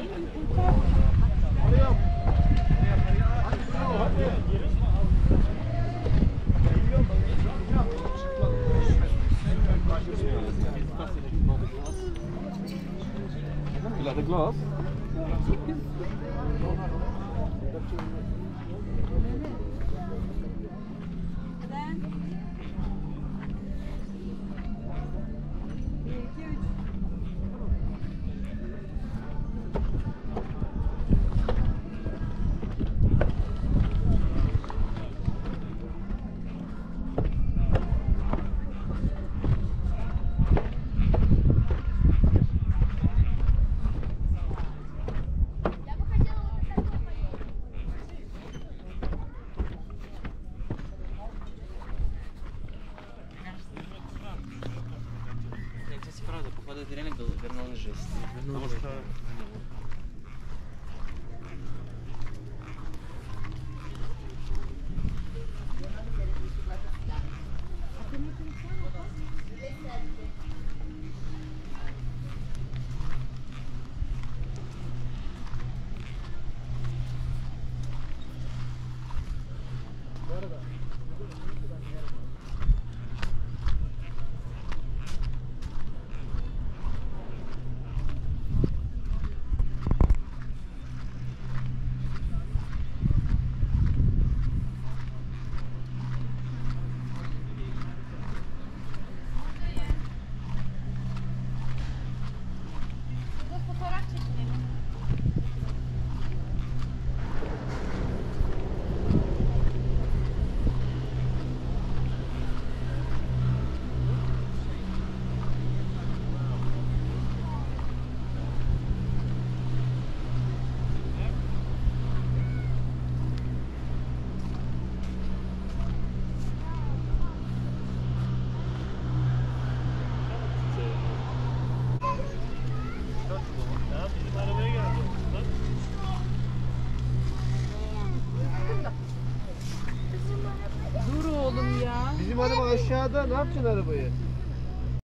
Vil du ha et glass? реально был, вернул жизнь. Вернул Потому жизнь. что aşağıda. Ne yapacaksın arabayı?